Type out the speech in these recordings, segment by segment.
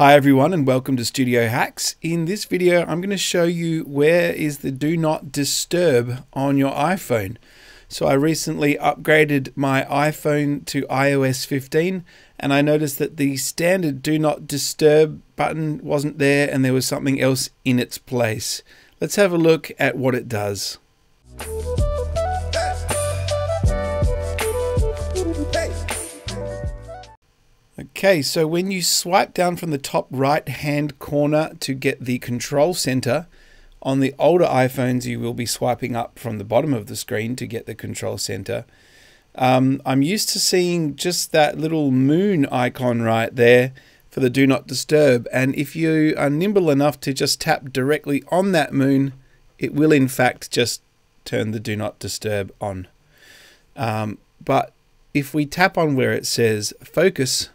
Hi everyone and welcome to Studio Hacks. In this video I'm going to show you where is the do not disturb on your iPhone. So I recently upgraded my iPhone to iOS 15 and I noticed that the standard do not disturb button wasn't there and there was something else in its place. Let's have a look at what it does. Okay, so when you swipe down from the top right hand corner to get the control center, on the older iPhones you will be swiping up from the bottom of the screen to get the control center. Um, I'm used to seeing just that little moon icon right there for the do not disturb and if you are nimble enough to just tap directly on that moon it will in fact just turn the do not disturb on. Um, but if we tap on where it says focus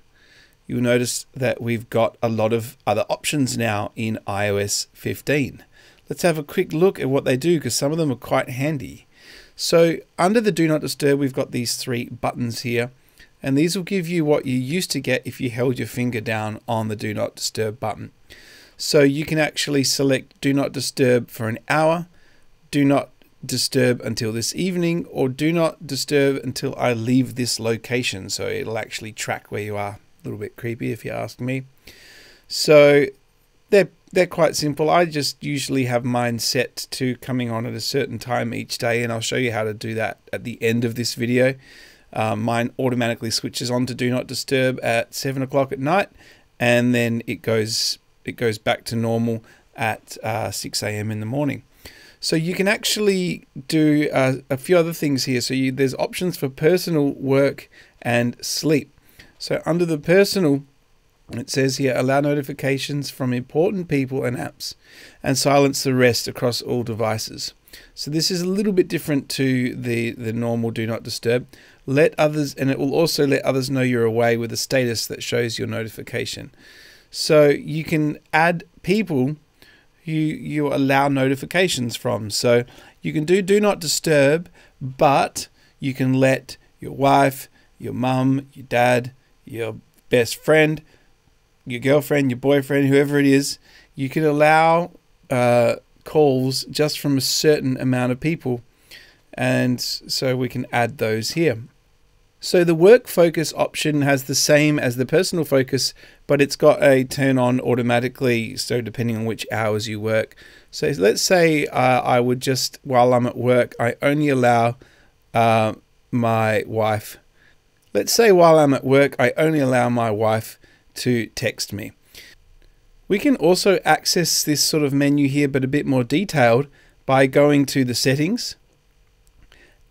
you'll notice that we've got a lot of other options now in iOS 15. Let's have a quick look at what they do because some of them are quite handy. So under the Do Not Disturb, we've got these three buttons here. And these will give you what you used to get if you held your finger down on the Do Not Disturb button. So you can actually select Do Not Disturb for an hour, Do Not Disturb until this evening, or Do Not Disturb until I leave this location. So it'll actually track where you are little bit creepy if you ask me. So they're they're quite simple. I just usually have mine set to coming on at a certain time each day, and I'll show you how to do that at the end of this video. Um, mine automatically switches on to Do Not Disturb at seven o'clock at night, and then it goes it goes back to normal at uh, 6 a.m. in the morning. So you can actually do uh, a few other things here. So you, there's options for personal, work, and sleep. So under the personal, it says here allow notifications from important people and apps and silence the rest across all devices. So this is a little bit different to the, the normal do not disturb. Let others, and it will also let others know you're away with a status that shows your notification. So you can add people you, you allow notifications from. So you can do do not disturb, but you can let your wife, your mum, your dad, your best friend, your girlfriend, your boyfriend, whoever it is, you can allow uh, calls just from a certain amount of people. And so we can add those here. So the work focus option has the same as the personal focus, but it's got a turn on automatically. So depending on which hours you work. So let's say uh, I would just, while I'm at work, I only allow uh, my wife Let's say while I'm at work, I only allow my wife to text me. We can also access this sort of menu here, but a bit more detailed by going to the settings.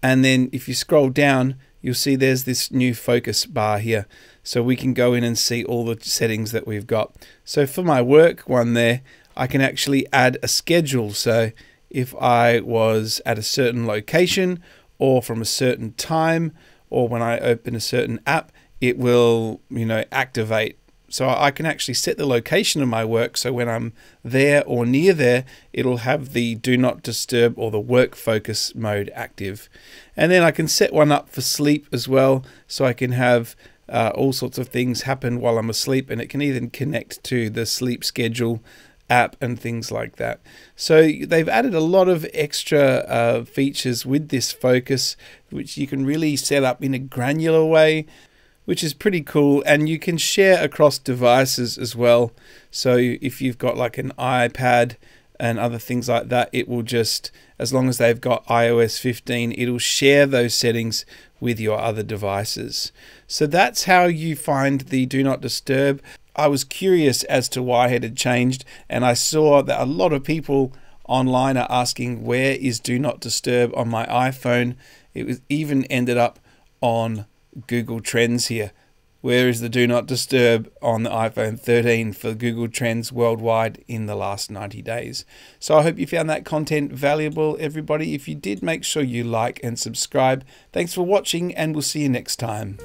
And then if you scroll down, you'll see there's this new focus bar here. So we can go in and see all the settings that we've got. So for my work one there, I can actually add a schedule. So if I was at a certain location or from a certain time, or when I open a certain app, it will, you know, activate. So I can actually set the location of my work. So when I'm there or near there, it'll have the do not disturb or the work focus mode active. And then I can set one up for sleep as well. So I can have uh, all sorts of things happen while I'm asleep and it can even connect to the sleep schedule app and things like that. So they've added a lot of extra uh, features with this focus, which you can really set up in a granular way, which is pretty cool. And you can share across devices as well. So if you've got like an iPad and other things like that, it will just, as long as they've got iOS 15, it'll share those settings with your other devices. So that's how you find the Do Not Disturb. I was curious as to why it had changed, and I saw that a lot of people online are asking where is Do Not Disturb on my iPhone. It was even ended up on Google Trends here. Where is the Do Not Disturb on the iPhone 13 for Google Trends worldwide in the last 90 days? So I hope you found that content valuable, everybody. If you did, make sure you like and subscribe. Thanks for watching, and we'll see you next time.